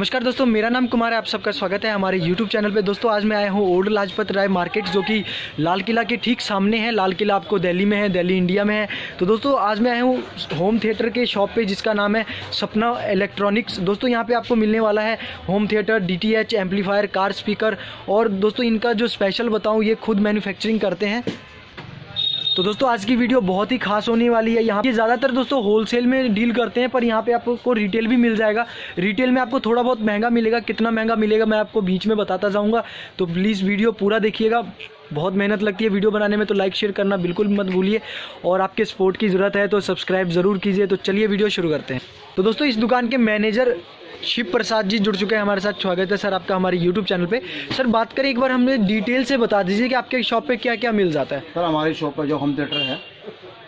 नमस्कार दोस्तों, मेरा नाम कुमार है, आप सबका स्वागत है हमारे YouTube चैनल पे। दोस्तों, आज मैं आया हूँ ओल्ड लाजपत राय मार्केट, जो कि लाल किला के ठीक सामने है। लाल किला आपको दिल्ली में है, दिल्ली, इंडिया में है। तो दोस्तों, आज मैं आया हूँ होम थिएटर के शॉप पे, जिसका नाम है सपना इलेक्ट्रॉनिक्स। दोस्तों, यहाँ पर आपको मिलने वाला है home theatre D T amplifier, car speaker. और दोस्तों, इनका जो स्पेशल बताऊँ, ये खुद मैन्युफैक्चरिंग करते हैं। तो दोस्तों, आज की वीडियो बहुत ही खास होने वाली है। यहाँ पे ज़्यादातर दोस्तों होलसेल में डील करते हैं, पर यहाँ पे आपको रिटेल भी मिल जाएगा। रिटेल में आपको थोड़ा बहुत महँगा मिलेगा। कितना महँगा मिलेगा मैं आपको बीच में बताता जाऊँगा। तो प्लीज़ वीडियो पूरा देखिएगा। बहुत मेहनत लगती है वीडियो बनाने में तो लाइक शेयर करना बिल्कुल मत भूलिए। और आपके सपोर्ट की ज़रूरत है तो सब्सक्राइब ज़रूर कीजिए। तो चलिए वीडियो शुरू करते हैं। तो दोस्तों, इस दुकान के मैनेजर शिव प्रसाद जी जुड़ चुके हैं हमारे साथ। स्वागत है सर आपका हमारे यूट्यूब चैनल पे। सर, बात करें, एक बार हमें डिटेल से बता दीजिए कि आपके शॉप पे क्या क्या मिल जाता है। सर, हमारी शॉप पर जो होम थिएटर है,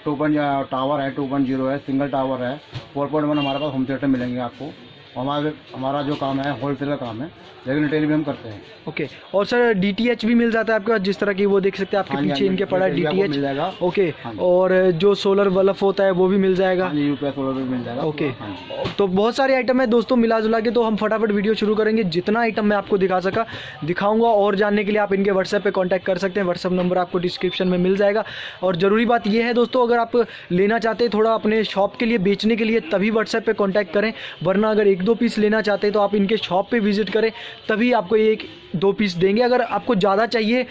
टू पॉइंट टावर है, टू पॉइंट ज़ीरो है सिंगल टावर है फोर पॉइंट वन हमारे पास होम थिएटर मिलेंगे आपको। हमारे हमारा जो काम है होलसेल का काम है लेकिन रिटेल भी हम करते हैं। ओके और सर डीटीएच भी मिल जाता है आपके पास जिस तरह की वो देख सकते हैं आपके हाँ पीछे हाँ इनके पड़ा आपको मिल जाएगा। ओके हाँ और जो सोलर बल्ब होता है वो भी मिल जाएगा? हाँ जी यूपीएस सोलर भी मिल जाएगा ओके हाँ। तो बहुत सारे आइटम है दोस्तों मिला जुला के तो हम फटाफट वीडियो शुरू करेंगे। जितना आइटम मैं आपको दिखा सका दिखाऊँगा और जानने के लिए आप इनके व्हाट्सएप पे कांटेक्ट कर सकते हैं। व्हाट्सएप नंबर आपको डिस्क्रिप्शन में मिल जाएगा। और ज़रूरी बात यह है दोस्तों अगर आप लेना चाहते हैं थोड़ा अपने शॉप के लिए बेचने के लिए तभी व्हाट्सएप पे कांटेक्ट करें। वरना अगर एक दो पीस लेना चाहते हैं तो आप इनके शॉप पे विज़िट करें तभी आपको एक दो पीस देंगे। अगर आपको ज़्यादा चाहिए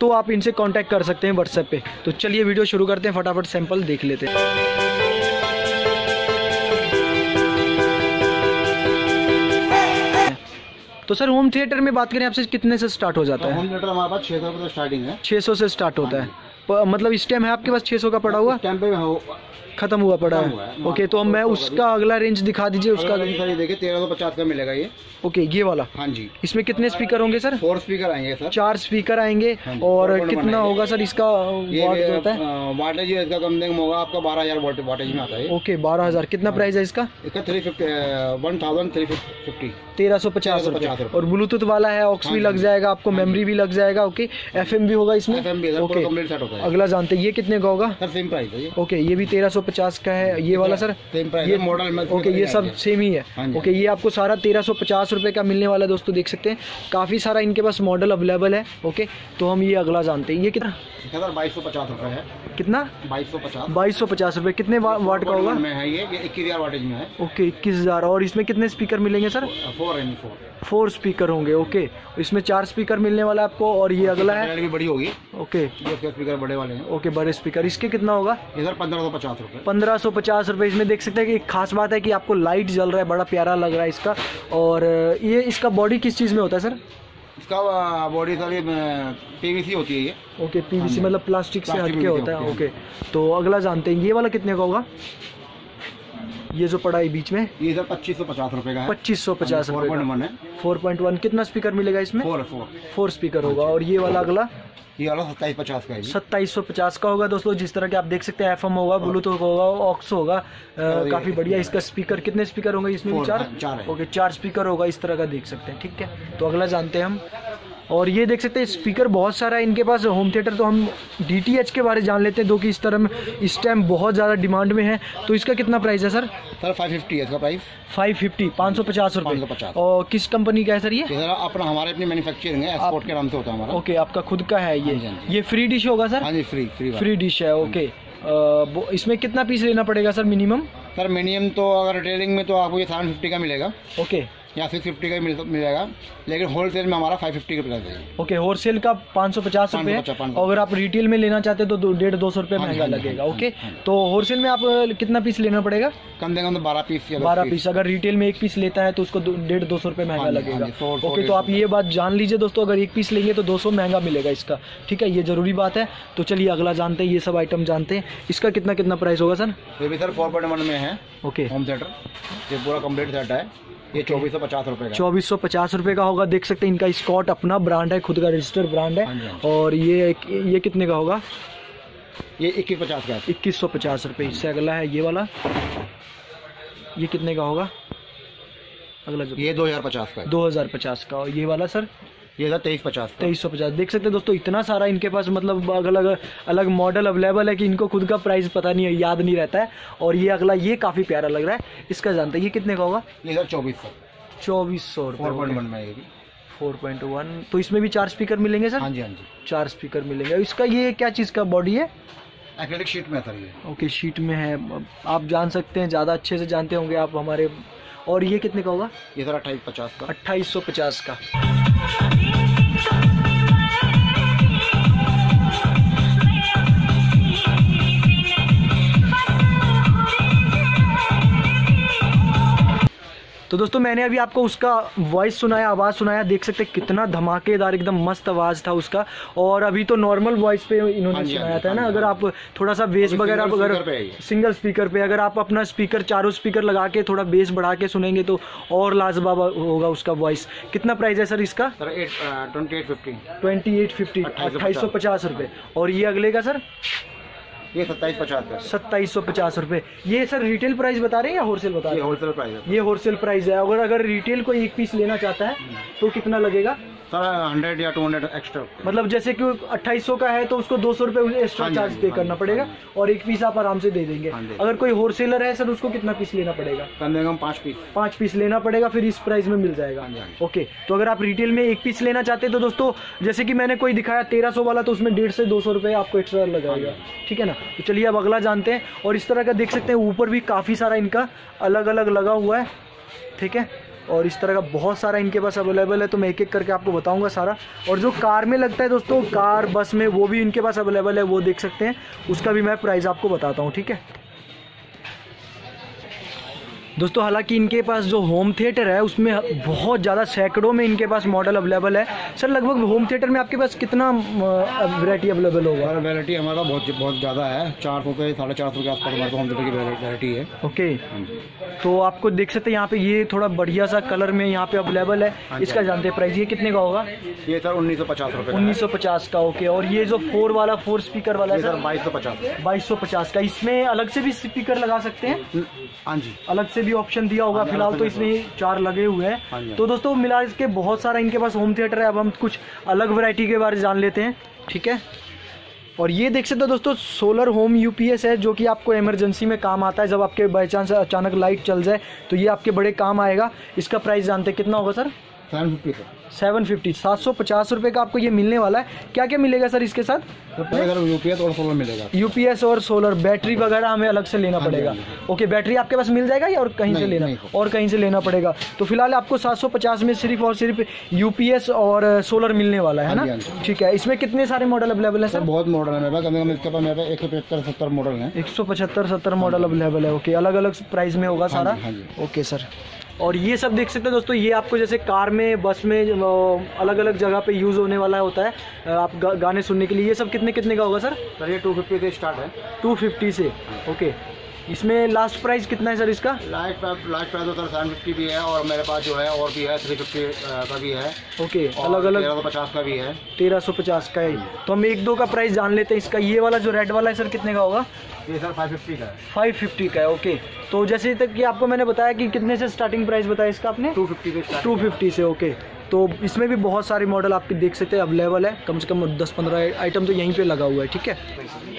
तो आप इनसे कांटेक्ट कर सकते हैं व्हाट्सएप पे। तो चलिए वीडियो शुरू करते हैं फटाफट सैंपल देख लेते हैं। तो सर होम थिएटर में बात करें आपसे कितने से स्टार्ट हो जाता तो है? होम थिएटर हमारे पास छः सौ स्टार्टिंग है। 600 से स्टार्ट होता है। मतलब इस टाइम है आपके पास 600 का पड़ा हुआ? टाइम पे हो- खत्म हुआ पड़ा है। है। ओके तो अब मैं उसका अगला रेंज दिखा दीजिए उसका देखिए तेरह सौ पचास का मिलेगा ये। ओके ये वाला। हाँ जी। इसमें कितने स्पीकर होंगे सर फोर स्पीकर आएँगे सर चार स्पीकर आएँगे हाँ और कितना होगा सर इसका ये वाट जो होता है? वाटेज इसका कम देंगे होगा आपका बारह हज़ार वाटेज में आता है ओके बारह हज़ार। कितना प्राइस है इसका? इसका three fifty one thousand three fifty तेरह सौ पचास 1350 रुपये रुपये। और ब्लूटूथ वाला है ऑक्स भी हाँ लग जाएगा आपको मेमोरी भी लग जाएगा ओके? एफएम भी होगा इसमें? ओके। है अगला जानते हैं ये कितने का होगा? सर सेम प्राइस है ओके ये भी तेरह सौ पचास का है ये वाला सर ये मॉडल में ओके ये सब सेम ही है। हाँ ओके ये आपको सारा तेरह सौ पचास रुपये का मिलने वाला है दोस्तों देख सकते हैं। काफ़ी सारा इनके पास मॉडल अवेलेबल है ओके तो हम ये अगला जानते हैं। ये कितना? बाईस सौ पचास रुपये है। कितना? बाईस सौ पचास। बाईस सौ पचास रुपये। कितने वा, वाट का होगा? में है ये ये इक्कीस हज़ार वाटेज में है। ओके इक्कीस हज़ार। और इसमें कितने स्पीकर मिलेंगे सर फोर है फोर फोर स्पीकर होंगे ओके। इसमें चार स्पीकर मिलने वाला है आपको और ये अगला है। भी बड़ी होगी। ओके। स्पीकर बड़े वाले हैं। ओके बड़े स्पीकर इसके कितना होगा? सर पंद्रह सौ पचास रुपये। पंद्रह सौ पचास रुपये। इसमें देख सकते हैं कि एक खास बात है कि आपको लाइट जल रहा है बड़ा प्यारा लग रहा है इसका। और ये इसका बॉडी किस चीज़ में होता है सर इसका बॉडी सारी पीवीसी होती है ये। ओके पीवीसी मतलब प्लास्टिक से हटके होता है ओके तो अगला जानते हैं ये वाला कितने का होगा? ये जो पड़ा है बीच में? ये सर पच्चीस सौ पचास रुपये का पच्चीस सौ पचास फोर पॉइंट वन है। फोर पॉइंट वन कितना स्पीकर मिलेगा इसमें? Four four. फोर स्पीकर होगा। और ये वाला अगला? ये वाला सत्ताईस पचास का है सत्ताईस सौ पचास का होगा दोस्तों जिस तरह के आप देख सकते हैं एफएम होगा ब्लूटूथ होगा ऑक्स होगा काफ़ी बढ़िया। इसका स्पीकर कितने स्पीकर होंगे इसमें भी? चार? चार ओके चार स्पीकर होगा इस तरह का देख सकते हैं ठीक है? तो अगला जानते हैं हम। और ये देख सकते हैं स्पीकर बहुत सारा है इनके पास। होम थिएटर तो हम डीटीएच के बारे जान लेते हैं दो कि इस तरह में इस टाइम बहुत ज़्यादा डिमांड में है। तो इसका कितना प्राइस है सर सर फाइव फिफ्टी है इसका प्राइस फाइव फिफ्टी पाँच सौ पचास रुपये 550 और किस कंपनी का है सर ये? अपना हमारे अपनी मैन्युफैक्चरिंग है एक्सपोर्ट के नाम से होता है हमारा। ओके आपका खुद का है ये। हाँ जी, हाँ जी। ये फ्री डिश होगा सर हाँ जी फ्री फ्री फ्री डिश है ओके इसमें कितना पीस लेना पड़ेगा सर मिनिमम सर मिनिमम तो अगर रिटेलिंग में तो आपको ये सेवन फिफ्टी का मिलेगा। ओके या सिक्स फिफ्टी का ही मिल मिल जाएगा। लेकिन होलसेल में हमारा फाइव फिफ्टी का प्राइस है। ओके होलसेल का पाँच सौ पचास रुपये 550, 550 और अगर आप रिटेल में लेना चाहते हैं तो डेढ़ दो सौ रुपये हाँ महँगा हाँ लगेगा। ओके हाँ। तो होलसेल में आप कितना पीस लेना पड़ेगा? कम से कम तो बारह पीस बारह पीस अगर रिटेल में एक पीस लेता है तो उसको डेढ़ दो सौ रुपये महँगा लगेगा। ओके तो आप ये बात जान लीजिए दोस्तों अगर एक पीस लेंगे तो दो सौ महँगा मिलेगा इसका। ठीक है ये ज़रूरी बात है। तो चलिए अगला जानते हैं ये सब आइटम जानते हैं। इसका कितना कितना प्राइस होगा सर? ये भी सर फोर पॉइंट वन में है। ओके होम थिएटर ये पूरा कंप्लीट सेट है। ये चौबीस सौ पचास रुपए का। चौबीस सौ पचास रुपए का होगा देख सकते हैं इनका स्कॉट अपना ब्रांड है खुद का रजिस्टर्ड ब्रांड हाँ। है हाँ और ये ये कितने का होगा? ये इक्कीस पचास का इक्कीस सौ पचास रुपये इससे अगला है ये वाला। ये कितने का होगा? अगला ये दो हज़ार पचास का दो हज़ार पचास का। और ये वाला सर? ये सर तेईस पचास तेईस सौ पचास। देख सकते हैं दोस्तों इतना सारा इनके पास मतलब अलग अलग अलग मॉडल अवेलेबल है कि इनको खुद का प्राइस पता नहीं है याद नहीं रहता है। और ये अगला ये काफ़ी प्यारा लग रहा है। इसका जानते हैं ये कितने का होगा? ये सर चौबीस सौ। चौबीस सौ फोर पॉइंट वन में फोर पॉइंट वन। तो इसमें भी चार स्पीकर मिलेंगे सर? हाँ जी हाँ जी। चार स्पीकर मिलेंगे। इसका ये क्या चीज़ का बॉडी है? एक्रेलिक शीट में है सर ये। ओके शीट में है। आप जान सकते हैं ज़्यादा अच्छे से जानते होंगे आप हमारे। और ये कितने का होगा? ये सर अट्ठाईस पचास का। अट्ठाईस सौ पचास का। Thank you. तो दोस्तों मैंने अभी आपको उसका वॉइस सुनाया आवाज़ सुनाया। देख सकते कितना धमाकेदार एकदम मस्त आवाज़ था उसका। और अभी तो नॉर्मल वॉइस पे इन्होंने हाँ हाँ सुनाया था ना। हाँ अगर आप थोड़ा सा बेस वगैरह अगर। सिंगल स्पीकर पे अगर आप अपना स्पीकर चारों स्पीकर लगा के थोड़ा बेस बढ़ा के सुनेंगे तो और लाजवाब होगा उसका वॉइस कितना प्राइस है सर इसका? Twenty eight fifty twenty eight fifty अट्ठाईस सौ पचास रुपये। और ये अगले का सर? ये सत्ताईस पचास का सत्ताईस सौ पचास रुपये ये सर रिटेल प्राइस बता रहे हैं या होलसेल बता रहे ये हैं? होलसेल प्राइस है। ये होलसेल प्राइस है। अगर अगर रिटेल को एक पीस लेना चाहता है तो कितना लगेगा? सर हंड्रेड या टू हंड्रेड एक्स्ट्रा मतलब जैसे कि अट्ठाईस सौ का है तो उसको दो सौ रुपये एक्स्ट्रा हाँ चार्ज हाँ पे करना हाँ पड़ेगा और एक पीस आप आराम से दे देंगे। हाँ अगर कोई होलसेलर है सर उसको कितना पीस लेना पड़ेगा? कम से कम पाँच पीस पाँच पीस लेना पड़ेगा फिर इस प्राइस में मिल जाएगा। हाँ जी, हाँ। ओके तो अगर आप रिटेल में एक पीस लेना चाहते हैं तो दोस्तों जैसे कि मैंने कोई दिखाया तेरह सौ वाला तो उसमें डेढ़ से दो सौ रुपये आपको एक्स्ट्रा लगाएगा। ठीक है ना? तो चलिए अब अगला जानते हैं। और इस तरह का देख सकते हैं ऊपर भी काफ़ी सारा इनका अलग अलग लगा हुआ है। ठीक है? और इस तरह का बहुत सारा इनके पास अवेलेबल है तो मैं एक एक करके आपको बताऊँगा सारा। और जो कार में लगता है दोस्तों, कार, बस में वो भी इनके पास अवेलेबल है, वो देख सकते हैं। उसका भी मैं प्राइस आपको बताता हूँ, ठीक है? दोस्तों हालाँकि इनके पास जो होम थिएटर है उसमें बहुत ज़्यादा सैकड़ों में इनके पास मॉडल अवेलेबल है। सर लगभग होम थिएटर में आपके पास कितना वैरायटी अवेलेबल होगा? वैरायटी हमारा बहुत बहुत ज़्यादा है। चार सौ से साढ़े चार सौ के आसपास हमारे होम थिएटर की वैरायटी है। ओके। हाँ तो आपको देख सकते हैं यहाँ पे ये थोड़ा बढ़िया सा कलर में यहाँ पे अवेलेबल है। हाँ इसका हाँ जानते हैं प्राइस ये कितने का होगा? ये सर उन्नीस सौ पचास रुपये उन्नीस सौ पचास का ओके। और ये जो फोर वाला फोर स्पीकर वाला है सर सर? बाईस सौ पचास। बाईस सौ पचास का। इसमें अलग से भी स्पीकर लगा सकते हैं? हाँ जी। अलग से भी ऑप्शन दिया होगा हाँ फ़िलहाल तो इसमें चार लगे हुए हाँ। हैं तो दोस्तों मिला इसके बहुत सारा इनके पास होम थिएटर है। अब हम कुछ अलग वैरायटी के बारे में जान लेते हैं ठीक है? और ये देख सकते हो दोस्तों सोलर होम यूपीएस है जो कि आपको इमरजेंसी में काम आता है। जब आपके बाई चांस अचानक लाइट चल जाए तो ये आपके बड़े काम आएगा। इसका प्राइस जानते कितना होगा sir seven fifty seven fifty सात सौ पचास रुपये का आपको ये मिलने वाला है। क्या क्या मिलेगा सर इसके साथ? तो यूपीएस और सोलर मिलेगा। यूपीएस और सोलर बैटरी वगैरह हमें अलग से लेना हाँ पड़ेगा। हाँ ओके बैटरी आपके पास मिल जाएगा या और कहीं से लेना? और कहीं से लेना पड़ेगा। तो फ़िलहाल आपको 750 में सिर्फ़ और सिर्फ़ यूपीएस और सोलर मिलने वाला है हाँ ना? हाँ। ठीक है इसमें कितने सारे मॉडल अवेलेबल है सर बहुत मॉडल है मेरे पास। कम से कम इसके पास मेरे एक सौ पचहत्तर सत्तर मॉडल हैं। एक सौ पचहत्तर सत्तर मॉडल अवेलेबल है ओके अलग अलग प्राइस में होगा सारा। हाँ। Okay sir. और ये सब देख सकते हैं दोस्तों ये आपको जैसे कार में बस में अलग अलग जगह पे यूज़ होने वाला होता है। आप गा, गाने सुनने के लिए ये सब कितने कितने का होगा सर? सर ये टू फिफ्टी से स्टार्ट है। 250 से। ओके। इसमें लास्ट प्राइस कितना है सर इसका? लास्ट लास्ट प्राइस तो सर सेवन फिफ्टी भी है और मेरे पास जो है और भी है थ्री फिफ्टी का भी है। ओके अलग अलग तेरह सौ पचास का भी है। तेरह सौ पचास का है। तो हम एक दो का प्राइस जान लेते हैं। इसका ये वाला जो रेड वाला है सर कितने का होगा? ये सर फाइव फिफ्टी का है। का है ओके तो जैसे तक कि आपको मैंने बताया कि कितने से स्टार्टिंग प्राइस बताया इसका आपने? टू फिफ्टी से स्टार्ट टू फिफ्टी से ओके तो इसमें भी बहुत सारे मॉडल आपके देख सकते हैं अवेलेबल है. कम से कम दस पंद्रह आइटम तो यहीं पे लगा हुआ है ठीक है?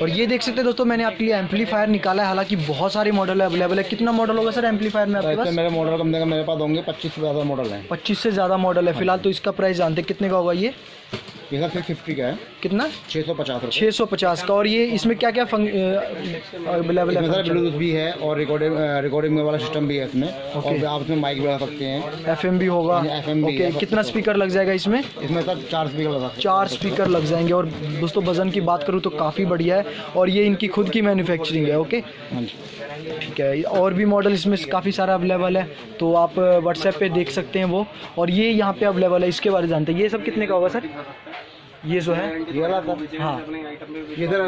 और ये देख सकते हैं दोस्तों मैंने आपके लिए एम्पलीफायर निकाला है हालाँकि बहुत सारे मॉडल अवेलेबल है. कितना मॉडल होगा सर एम्पलीफायर में आपके पास? मेरे मॉडल कम से कम मेरे पास होंगे पच्चीस से ज़्यादा मॉडल है। पच्चीस से ज़्यादा मॉडल है. फ़िलहाल तो इसका प्राइस जानते हैं कितने का होगा ये? ये सिक्स फिफ्टी का है। कितना? छः सौ पचास छः सौ पचास का। और ये इसमें क्या क्या अवेलेबल है ब्लूटूथ भी है और रिकॉर्डिंग रिकॉर्डिंग वाला सिस्टम भी है इसमें। और आप इसमें माइक भी लगा सकते हैं। एफएम भी होगा। हाँ, FM भी ओके कितना स्पीकर लग जाएगा इसमें? इसमें सर चार स्पीकर लगा चार स्पीकर लग जाएँगे। और दोस्तों वज़न की बात करूँ तो काफ़ी बढ़िया है। और ये इनकी खुद की मैन्युफैक्चरिंग है ओके हाँ जी। ठीक है और भी मॉडल इसमें काफ़ी सारा अवेलेबल है तो आप व्हाट्सएप पे देख सकते हैं वो। और ये यहाँ पे अवेलेबल है इसके बारे में जानते हैं। ये सब कितने का होगा सर? ये जो है? ये वाला सर। हाँ। ये सर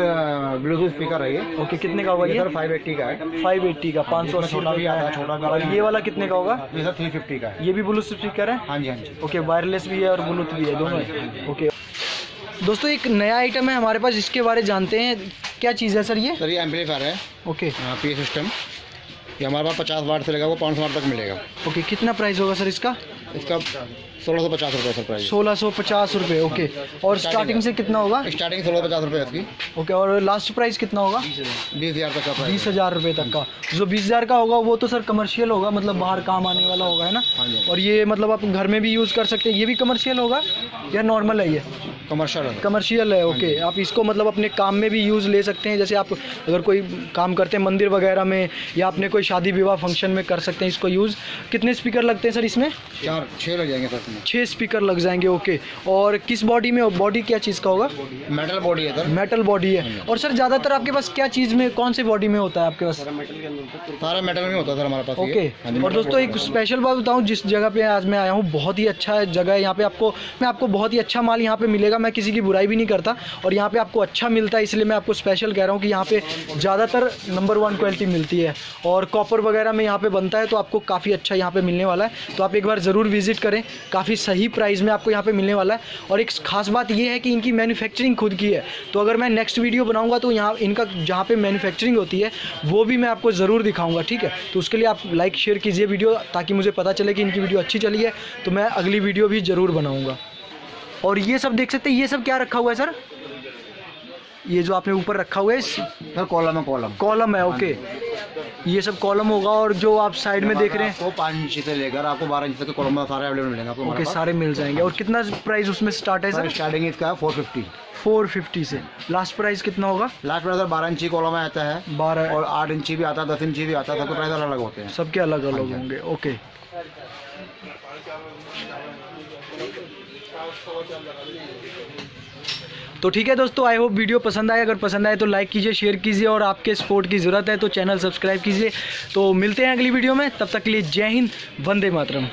ब्लूटूथ स्पीकर है ये। ओके कितने का होगा ये? सर फाइव एट्टी का है। फाइव एट्टी का पाँच सौ छोटा भी का आता है, है। छोटा और ये वाला कितने का होगा? ये सर थ्री फिफ्टी का है। ये भी ब्लूटूथ स्पीकर है? हाँ जी हाँ जी। ओके वायरलेस भी है और ब्लूटूथ भी है दोनों ओके। दोस्तों एक नया आइटम है हमारे पास इसके बारे जानते हैं। क्या चीज़ है सर ये? सर ये एम्पलीफायर है। ओके। पी सिस्टम ये हमारे पास पचास वाट से लगा वो पाँच सौ वाट तक मिलेगा। ओके कितना प्राइस होगा सर इसका? इसका सोलह सौ पचास रुपये सर प्राइस सोलह सौ पचास रुपये ओके और स्टार्टिंग से कितना होगा? स्टार्टिंग सोलह पचास रुपये इसकी। ओके और लास्ट प्राइस कितना होगा? बीस हज़ार। तक का बीस हज़ार रुपये तक का। जो बीस हज़ार का होगा वो तो सर कमर्शियल होगा मतलब बाहर काम आने वाला होगा है ना? हाँ और ये मतलब आप घर में भी यूज़ कर सकते हैं। ये भी कमर्शियल होगा या नॉर्मल है ये? कमर्शियल है। कमर्शियल है ओके आप इसको मतलब अपने काम में भी यूज़ ले सकते हैं। जैसे आप अगर कोई काम करते हैं मंदिर वगैरह में या अपने कोई शादी विवाह फ़ंक्शन में कर सकते हैं इसको यूज़ कितने स्पीकर लगते हैं सर इसमें? चार छः लग जाएँगे सर। छः स्पीकर लग जाएँगे ओके और किस बॉडी में बॉडी क्या चीज़ का होगा? मेटल बॉडी है सर मेटल बॉडी है. और सर ज़्यादातर आपके पास क्या चीज़ में कौन से बॉडी में होता है आपके पास? सारा मेटल में होता है सर हमारे पास ओके हाँ और दोस्तों एक स्पेशल बात बताऊँ जिस जगह पे आज मैं आया हूँ बहुत ही अच्छा जगह है यहाँ पे आपको मैं आपको बहुत ही अच्छा माल यहाँ पे मिलेगा मैं किसी की बुराई भी नहीं करता और यहाँ पे आपको अच्छा मिलता है इसलिए मैं आपको स्पेशल कह रहा हूँ कि यहाँ पे ज़्यादातर नंबर वन क्वालिटी मिलती है और कॉपर वगैरह में यहाँ पे बनता है तो आपको काफ़ी अच्छा यहाँ पे मिलने वाला है तो आप एक बार ज़रूर विज़िट करें काफ़ी सही प्राइस में आपको यहाँ पे मिलने वाला है। और एक खास बात ये है कि इनकी मैन्युफैक्चरिंग खुद की है। तो अगर मैं नेक्स्ट वीडियो बनाऊँगा तो यहाँ इनका जहाँ पे मैन्युफैक्चरिंग होती है वो भी मैं आपको ज़रूर दिखाऊँगा ठीक है? तो उसके लिए आप लाइक शेयर कीजिए वीडियो ताकि मुझे पता चले कि इनकी वीडियो अच्छी चली है। तो मैं अगली वीडियो भी ज़रूर बनाऊँगा। और ये सब देख सकते हैं ये सब क्या रखा हुआ है सर? ये जो आपने ऊपर रखा हुआ है सर कॉलम है कॉलम। कॉलम है ओके ये सब कॉलम होगा और जो आप साइड में देख रहे हैं। वो पाँच इंच से लेकर आपको बारह इंच तक के कॉलम सारे अवेलेबल मिलेंगे आपको ओके सारे मिल जाएँगे। और कितना प्राइस उसमें स्टार्ट है सर? सर स्टार्टिंग इसका फोर फिफ्टी फोर फिफ्टी से। लास्ट प्राइस कितना होगा? लास्ट में सर बारह इंची कॉलम आता है। बारह। और आठ इंची भी आता है दस इंची भी आता है सबके प्राइस अलग अलग होते हैं। सबके अलग अलग होंगे ओके। तो ठीक है दोस्तों आई होप वीडियो पसंद आए। अगर पसंद आए तो लाइक कीजिए शेयर कीजिए और आपके सपोर्ट की ज़रूरत है तो चैनल सब्सक्राइब कीजिए। तो मिलते हैं अगली वीडियो में। तब तक के लिए जय हिंद वंदे मातरम।